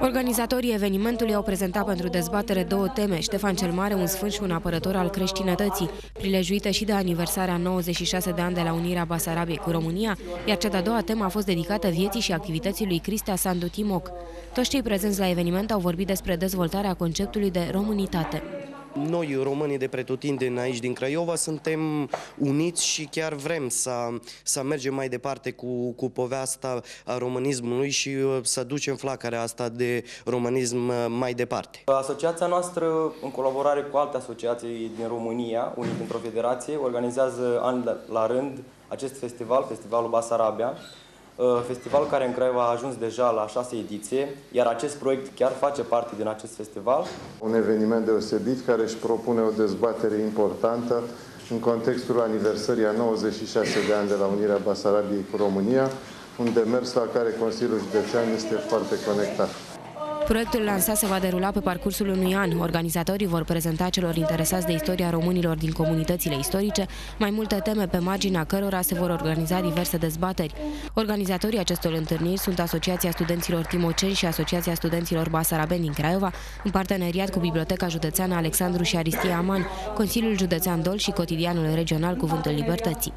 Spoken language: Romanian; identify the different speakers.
Speaker 1: Organizatorii evenimentului au prezentat pentru dezbatere două teme, Ștefan cel Mare, un sfânt și un apărător al creștinătății, prilejuită și de aniversarea 96 de ani de la Unirea Basarabiei cu România, iar cea de-a doua temă a fost dedicată vieții și activității lui Cristea Sandu Timoc. Toți cei prezenți la eveniment au vorbit despre dezvoltarea conceptului de românitate.
Speaker 2: Noi, românii de pretutindeni aici din Craiova, suntem uniți și chiar vrem să, să mergem mai departe cu, cu povea asta a românismului și uh, să ducem flacarea asta de românism uh, mai departe.
Speaker 3: Asociația noastră, în colaborare cu alte asociații din România, unii dintr-o federație, organizează an la rând acest festival, Festivalul Basarabia, Uh, festival care în Craiova a ajuns deja la șase ediție, iar acest proiect chiar face parte din acest festival.
Speaker 4: Un eveniment deosebit care își propune o dezbatere importantă în contextul aniversării a 96 de ani de la Unirea Basarabiei cu România, un demers la care Consiliul Județean este foarte conectat.
Speaker 1: Proiectul lansat se va derula pe parcursul unui an. Organizatorii vor prezenta celor interesați de istoria românilor din comunitățile istorice mai multe teme pe marginea cărora se vor organiza diverse dezbateri. Organizatorii acestor întâlniri sunt Asociația Studenților Timoceni și Asociația Studenților Basarabeni din Craiova, în parteneriat cu Biblioteca Județeană Alexandru și Aristie Aman, Consiliul Județean Dol și Cotidianul Regional Cuvântul Libertății.